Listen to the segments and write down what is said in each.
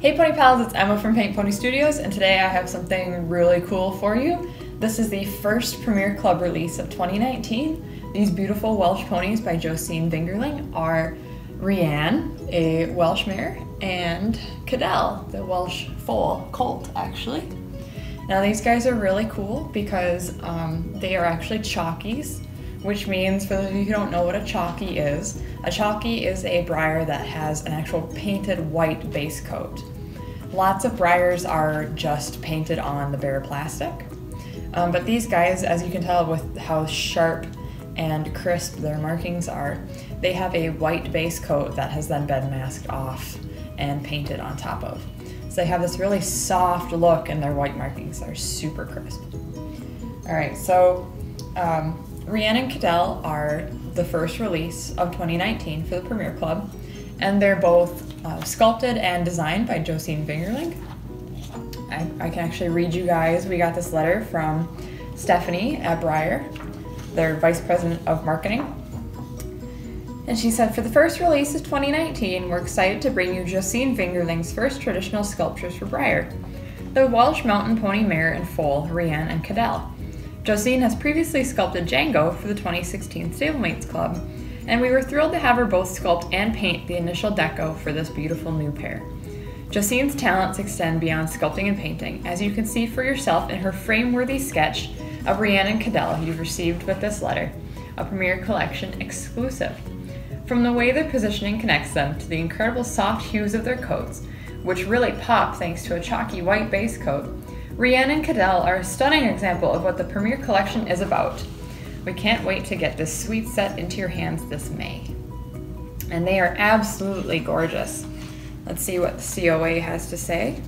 Hey Pony Pals, it's Emma from Paint Pony Studios, and today I have something really cool for you. This is the first Premier Club release of 2019. These beautiful Welsh ponies by Josine Vingerling are Rhian, a Welsh mare, and Cadell, the Welsh foal colt, actually. Now these guys are really cool because um, they are actually chalkies, which means, for those of you who don't know what a chalky is, a chalky is a Breyer that has an actual painted white base coat. Lots of Breyers are just painted on the bare plastic, um, but these guys, as you can tell with how sharp and crisp their markings are, they have a white base coat that has then been masked off and painted on top of. So they have this really soft look and their white markings are super crisp. All right, so um, Rhian and Cadell are the first release of 2019 for the Premier Club, and they're both uh, sculpted and designed by Josine Vingerling. I, I, can actually read you guys. We got this letter from Stephanie at Breyer, their vice president of marketing. And she said, For the first release of 2019, we're excited to bring you Josine Vingerling's first traditional sculptures for Breyer the Welsh Mountain Pony Mare and Foal, Rhian and Cadell. Josine has previously sculpted Django for the 2016 Stablemates Club, and we were thrilled to have her both sculpt and paint the initial deco for this beautiful new pair. Josine's talents extend beyond sculpting and painting, as you can see for yourself in her frame-worthy sketch of Rhian and Cadell you've received with this letter, a Premier Collection exclusive. From the way their positioning connects them to the incredible soft hues of their coats, which really pop thanks to a chalky white base coat, Rhian and Cadell are a stunning example of what the Premier Collection is about. We can't wait to get this sweet set into your hands this May. And they are absolutely gorgeous. Let's see what the COA has to say.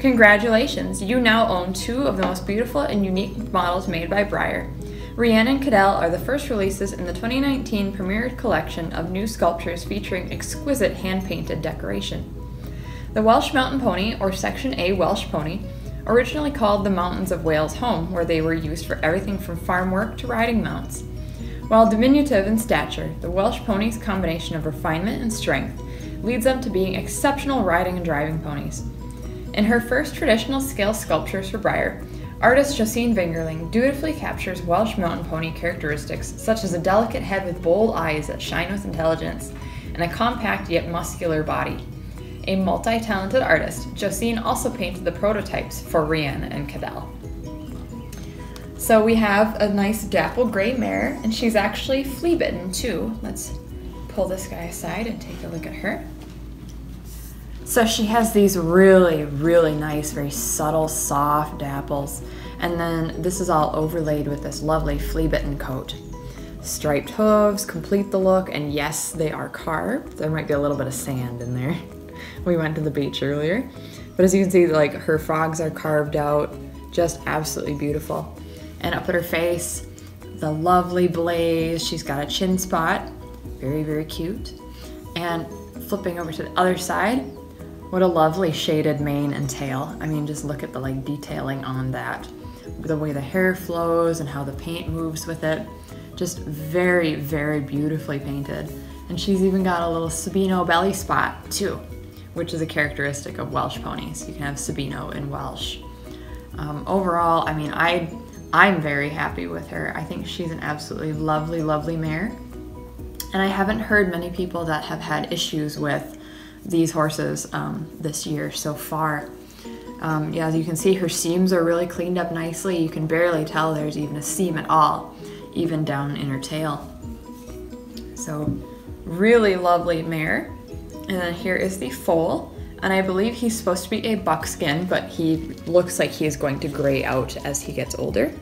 Congratulations, you now own two of the most beautiful and unique models made by Breyer. Rhian and Cadell are the first releases in the 2019 Premier Collection of new sculptures featuring exquisite hand-painted decoration. The Welsh Mountain Pony, or Section A Welsh Pony, originally called the Mountains of Wales home, where they were used for everything from farm work to riding mounts. While diminutive in stature, the Welsh pony's combination of refinement and strength leads them to being exceptional riding and driving ponies. In her first traditional scale sculptures for Breyer, artist Josine Vingerling dutifully captures Welsh mountain pony characteristics such as a delicate head with bold eyes that shine with intelligence and a compact yet muscular body. A multi-talented artist, Josine also painted the prototypes for Rhian and Cadell. So we have a nice dapple gray mare, and she's actually flea bitten too. Let's pull this guy aside and take a look at her. So she has these really, really nice, very subtle, soft dapples. And then this is all overlaid with this lovely flea bitten coat. Striped hooves complete the look, and yes, they are carved. There might be a little bit of sand in there. we went to the beach earlier. But as you can see, like her frogs are carved out, just absolutely beautiful. And up at her face, the lovely blaze. She's got a chin spot, very, very cute. And flipping over to the other side, what a lovely shaded mane and tail. I mean, just look at the like detailing on that. The way the hair flows and how the paint moves with it. Just very, very beautifully painted. And she's even got a little Sabino belly spot too which is a characteristic of Welsh ponies. You can have Sabino in Welsh. Um, overall, I mean, I, I'm very happy with her. I think she's an absolutely lovely, lovely mare. And I haven't heard many people that have had issues with these horses um, this year so far. Um, yeah, as you can see, her seams are really cleaned up nicely. You can barely tell there's even a seam at all, even down in her tail. So, really lovely mare. And then here is the foal. And I believe he's supposed to be a buckskin, but he looks like he is going to gray out as he gets older.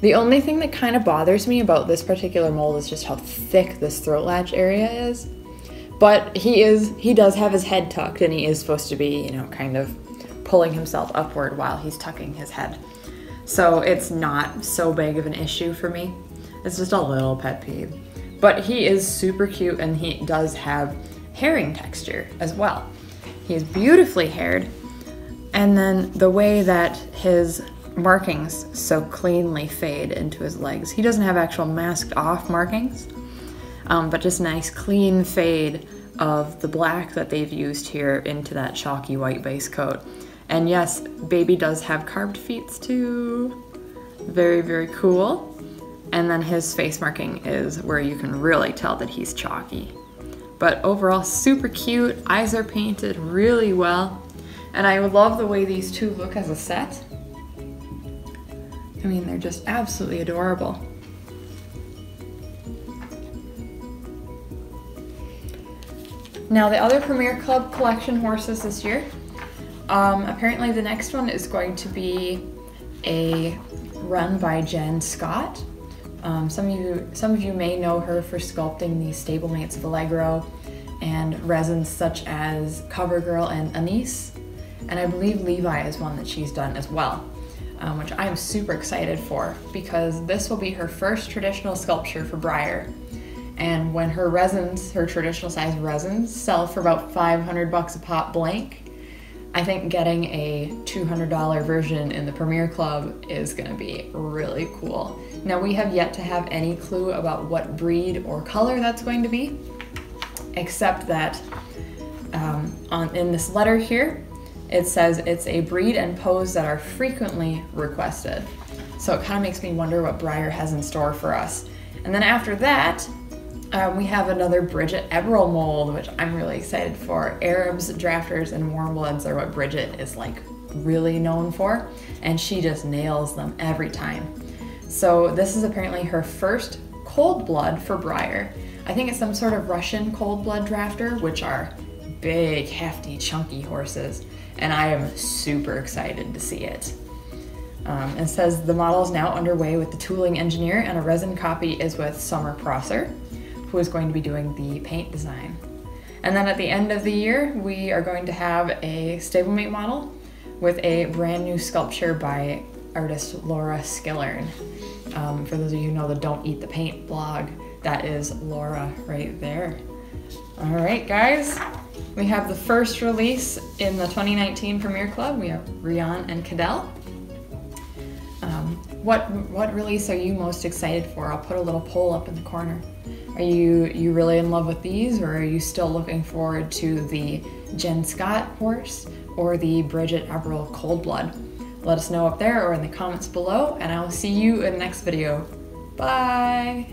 The only thing that kind of bothers me about this particular mold is just how thick this throat latch area is. But he is he does have his head tucked and he is supposed to be, you know, kind of pulling himself upward while he's tucking his head. So it's not so big of an issue for me. It's just a little pet peeve. But he is super cute and he does have herring texture as well. He is beautifully haired, and then the way that his markings so cleanly fade into his legs. He doesn't have actual masked off markings, um, but just nice clean fade of the black that they've used here into that chalky white base coat. And yes, baby does have carved feet too. Very, very cool. And then his face marking is where you can really tell that he's chalky. But overall, super cute. Eyes are painted really well. And I love the way these two look as a set. I mean, they're just absolutely adorable. Now the other Premier Club collection horses this year, um, apparently the next one is going to be a run by Jen Scott. Um, some of you, some of you may know her for sculpting the stablemates of Allegro and resins such as CoverGirl and Anise. And I believe Levi is one that she's done as well, um, which I'm super excited for because this will be her first traditional sculpture for Breyer. And when her resins, her traditional size resins, sell for about 500 bucks a pop blank, I think getting a $200 version in the Premier Club is gonna be really cool. Now we have yet to have any clue about what breed or color that's going to be, except that um, on, in this letter here, it says it's a breed and pose that are frequently requested. So it kind of makes me wonder what Breyer has in store for us. And then after that, um, we have another Bridget Eberl mold, which I'm really excited for. Arabs, drafters, and warmbloods are what Bridget is like really known for, and she just nails them every time. So this is apparently her first cold blood for Breyer. I think it's some sort of Russian cold blood drafter, which are big, hefty, chunky horses, and I am super excited to see it. Um, it says the model is now underway with the tooling engineer, and a resin copy is with Sommer Prosser who is going to be doing the paint design. And then at the end of the year, we are going to have a stablemate model with a brand new sculpture by artist Laura Skillern. Um, for those of you who know the Don't Eat the Paint blog, that is Laura right there. All right, guys, we have the first release in the 2019 Premier Club. We have Rhian and Cadell. Um, what what release are you most excited for? I'll put a little poll up in the corner. Are you you really in love with these, or are you still looking forward to the Jen Scott horse or the Bridget Eberl Cold Blood? Let us know up there or in the comments below, and I will see you in the next video. Bye!